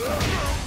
Ugh!